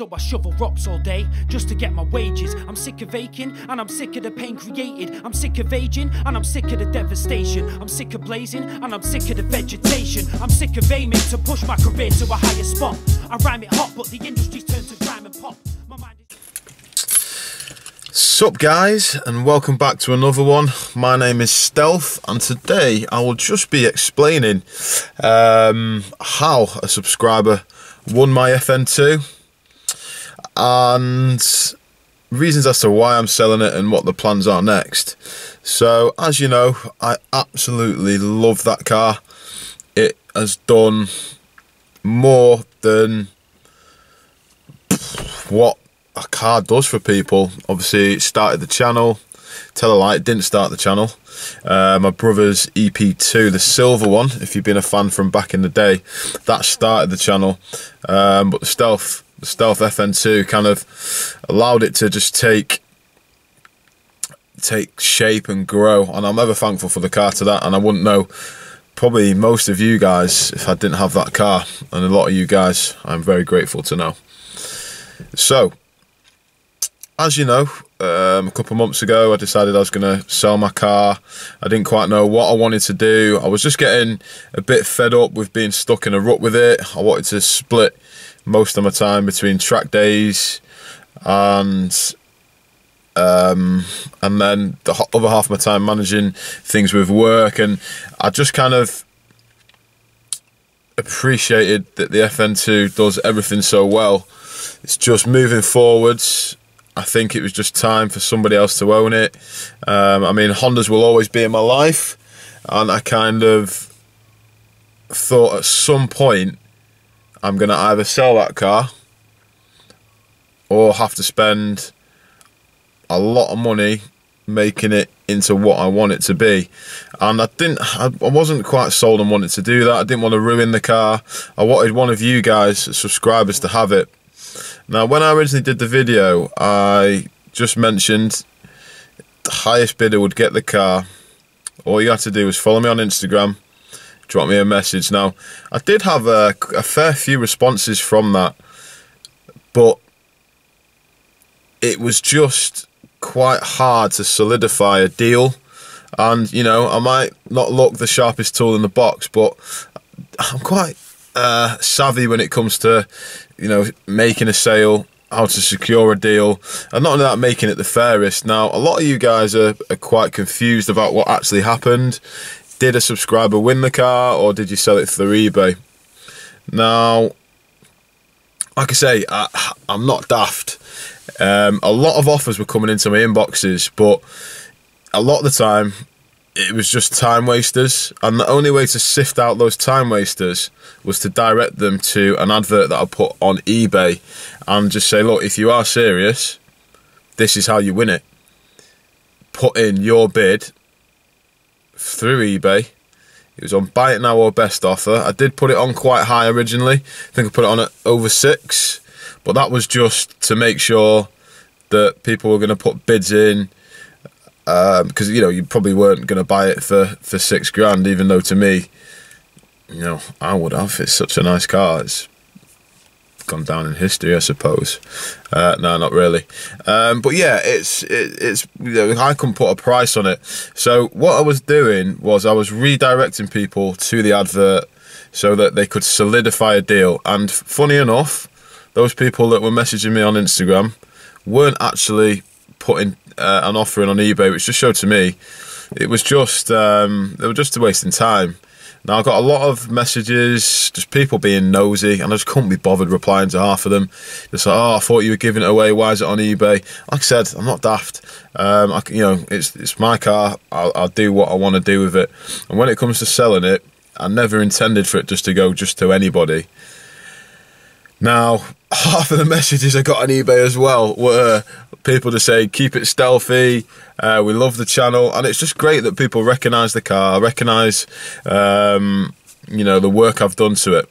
So I shovel rocks all day just to get my wages. I'm sick of aching and I'm sick of the pain created. I'm sick of aging and I'm sick of the devastation. I'm sick of blazing and I'm sick of the vegetation. I'm sick of aiming to push my career to a higher spot. I rhyme it hot, but the industry's turned to grime and pop. My mind. Sup guys and welcome back to another one. My name is Stealth and today I will just be explaining um, how a subscriber won my FN2 and reasons as to why I'm selling it and what the plans are next. So as you know I absolutely love that car. It has done more than what a car does for people. Obviously, it started the channel. Tell a lie, didn't start the channel. Uh, my brother's EP2, the silver one, if you've been a fan from back in the day, that started the channel. Um, but the Stealth, the Stealth FN2 kind of allowed it to just take take shape and grow. And I'm ever thankful for the car to that. And I wouldn't know probably most of you guys if I didn't have that car. And a lot of you guys, I'm very grateful to know. So, as you know, um, a couple of months ago, I decided I was going to sell my car. I didn't quite know what I wanted to do. I was just getting a bit fed up with being stuck in a rut with it. I wanted to split most of my time between track days and um, and then the other half of my time managing things with work. And I just kind of appreciated that the FN2 does everything so well. It's just moving forwards. I think it was just time for somebody else to own it. Um, I mean, Hondas will always be in my life, and I kind of thought at some point I'm going to either sell that car or have to spend a lot of money making it into what I want it to be. And I didn't, I wasn't quite sold on wanting to do that. I didn't want to ruin the car. I wanted one of you guys, subscribers, to have it. Now, when I originally did the video, I just mentioned the highest bidder would get the car. All you had to do was follow me on Instagram, drop me a message. Now, I did have a, a fair few responses from that, but it was just quite hard to solidify a deal. And, you know, I might not look the sharpest tool in the box, but I'm quite uh, savvy when it comes to, you know, making a sale, how to secure a deal, and not only that, making it the fairest. Now, a lot of you guys are, are quite confused about what actually happened. Did a subscriber win the car, or did you sell it through eBay? Now, like I say, I, I'm not daft. Um, a lot of offers were coming into my inboxes, but a lot of the time it was just time wasters. And the only way to sift out those time wasters was to direct them to an advert that I put on eBay and just say, look, if you are serious, this is how you win it. Put in your bid through eBay. It was on buy it now or best offer. I did put it on quite high originally. I think I put it on at over six, but that was just to make sure that people were going to put bids in because um, you know you probably weren't going to buy it for for six grand, even though to me, you know, I would have. It's such a nice car. It's gone down in history, I suppose. Uh, no, not really. Um, but yeah, it's it, it's you know, I can't put a price on it. So what I was doing was I was redirecting people to the advert so that they could solidify a deal. And funny enough, those people that were messaging me on Instagram weren't actually putting uh, an offering on eBay, which just showed to me it was just um, they were just wasting time. Now I got a lot of messages, just people being nosy, and I just couldn't be bothered replying to half of them. Just like, oh, I thought you were giving it away. Why is it on eBay? Like I said, I'm not daft. Um, I, you know, it's it's my car. I'll, I'll do what I want to do with it. And when it comes to selling it, I never intended for it just to go just to anybody. Now, half of the messages I got on eBay as well were people to say, keep it stealthy, uh, we love the channel, and it's just great that people recognise the car, recognise, um, you know, the work I've done to it.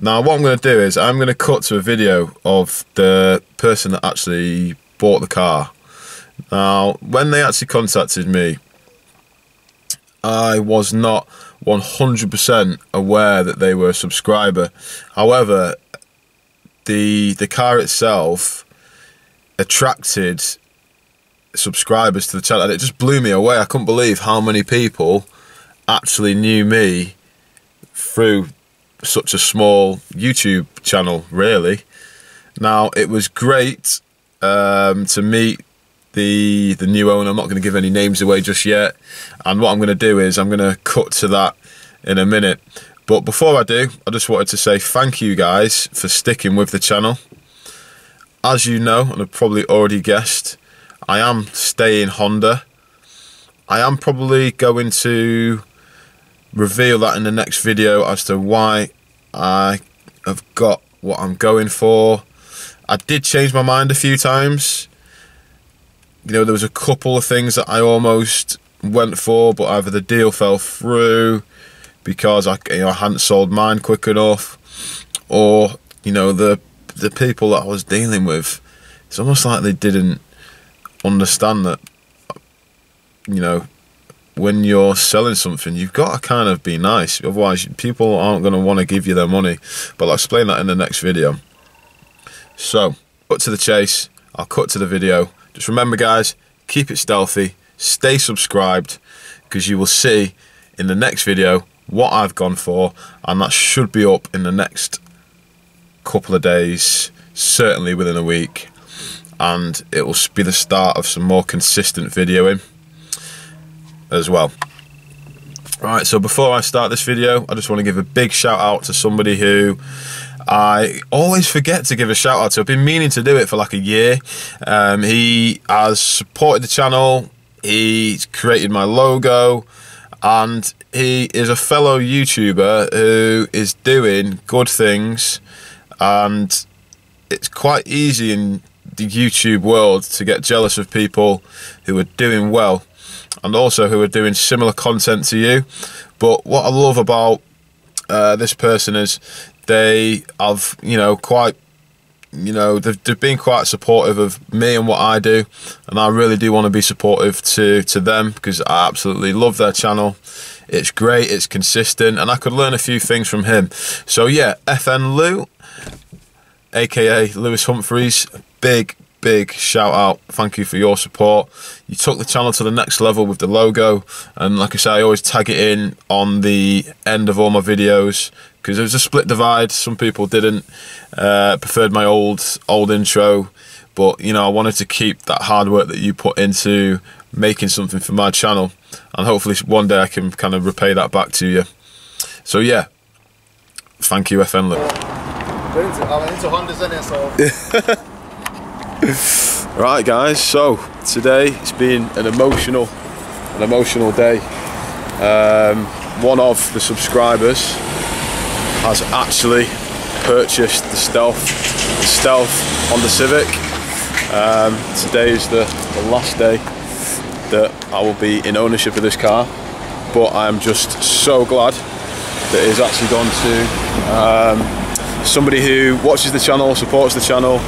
Now, what I'm going to do is I'm going to cut to a video of the person that actually bought the car. Now, when they actually contacted me, I was not 100% aware that they were a subscriber. However, the the car itself attracted subscribers to the channel, and it just blew me away. I couldn't believe how many people actually knew me through such a small YouTube channel. Really, now it was great um, to meet the the new owner. I'm not going to give any names away just yet, and what I'm going to do is I'm going to cut to that in a minute. But before I do, I just wanted to say thank you guys for sticking with the channel. As you know, and have probably already guessed, I am staying Honda. I am probably going to reveal that in the next video as to why I have got what I'm going for. I did change my mind a few times. You know, there was a couple of things that I almost went for, but either the deal fell through because I, you know, I hadn't sold mine quick enough, or you know the the people that I was dealing with. It's almost like they didn't understand that. You know, when you're selling something, you've got to kind of be nice. Otherwise, people aren't going to want to give you their money. But I'll explain that in the next video. So, cut to the chase. I'll cut to the video. Just remember, guys, keep it stealthy. Stay subscribed because you will see in the next video what I've gone for, and that should be up in the next couple of days, certainly within a week, and it will be the start of some more consistent videoing as well. Right, so before I start this video, I just want to give a big shout out to somebody who I always forget to give a shout out to. I've been meaning to do it for like a year. Um, he has supported the channel, he's created my logo, and he is a fellow YouTuber who is doing good things, and it's quite easy in the YouTube world to get jealous of people who are doing well and also who are doing similar content to you. But what I love about uh, this person is they have, you know, quite you know they've, they've been quite supportive of me and what I do and I really do want to be supportive to to them because I absolutely love their channel. It's great it's consistent and I could learn a few things from him. So yeah FN Lou aka Lewis Humphreys big big shout out. Thank you for your support. You took the channel to the next level with the logo and like I say I always tag it in on the end of all my videos because there was a split divide. Some people didn't uh, preferred my old old intro, but you know I wanted to keep that hard work that you put into making something for my channel, and hopefully one day I can kind of repay that back to you. So yeah, thank you, FN. I'm into Hondas in it, so. right, guys. So today it's been an emotional, an emotional day. Um, one of the subscribers has actually purchased the Stealth, the Stealth on the Civic. Um, today is the, the last day that I will be in ownership of this car, but I'm just so glad that it's actually gone to um, somebody who watches the channel, supports the channel,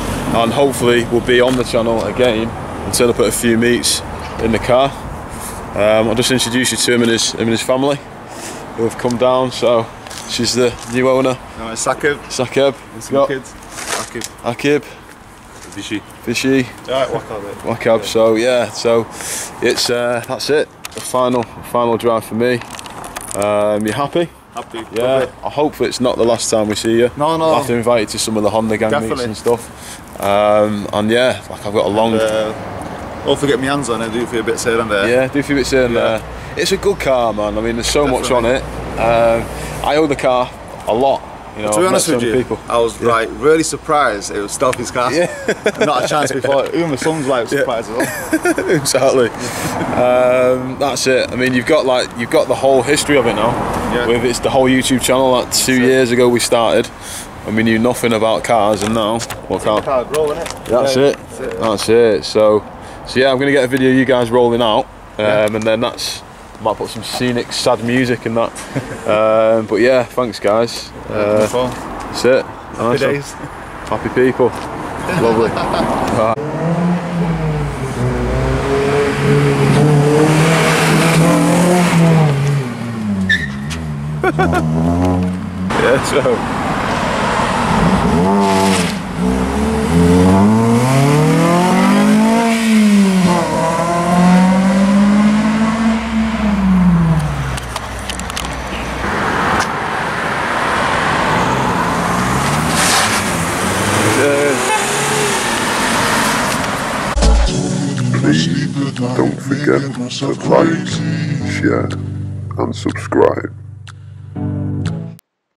and hopefully will be on the channel again turn up at a few meets in the car. Um, I'll just introduce you to him and his, him and his family who have come down. So She's the new owner. No, it's Sakib. Sakib. It's my kids. Akib. Akib. Fishy. Fishy. Alright, Wakab. Wakab. Yeah. So yeah, so it's uh, that's it. The final final drive for me. Um, you happy? Happy. Yeah. I hope it's not the last time we see you. No, no. I'll have to invite you to some of the Honda gang Definitely. meets and stuff. Um, and yeah, like I've got a long. And, uh, forget my hands on it. Do a few bits here and there. Yeah, do a few bits here and yeah. there. It's a good car, man. I mean, there's so Definitely. much on it. Um, I owe the car a lot. You know, to be honest with you, people. I was yeah. like really surprised it was Stealthy's car. Yeah. Not a chance before. Even my son's like surprised yeah. as well. exactly. um, that's it. I mean, you've got like you've got the whole history of it now. Yeah. With it's the whole YouTube channel. Like two that's years it. ago we started, and we knew nothing about cars, and now what car? Card rolling it. That's, yeah, it. that's it. That's it. So, so yeah, I'm gonna get a video of you guys rolling out, um, and then that's might put some scenic, sad music in that. um, but yeah, thanks guys. Uh, that's it. Happy days. Happy people. Lovely. yeah, so. Forget to like, share and subscribe.